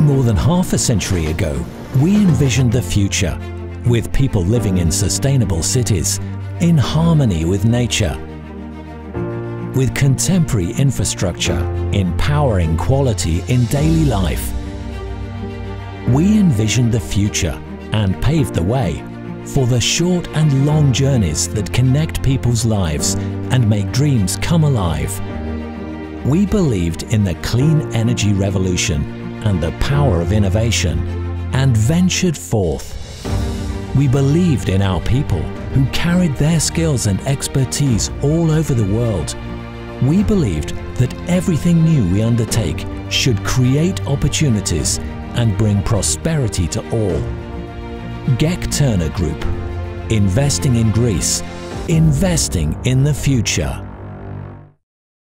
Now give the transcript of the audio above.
More than half a century ago, we envisioned the future, with people living in sustainable cities, in harmony with nature, with contemporary infrastructure, empowering quality in daily life. We envisioned the future and paved the way for the short and long journeys that connect people's lives and make dreams come alive. We believed in the clean energy revolution and the power of innovation and ventured forth. We believed in our people who carried their skills and expertise all over the world. We believed that everything new we undertake should create opportunities and bring prosperity to all. Gek Terna Group. Investing in Greece. Investing in the future.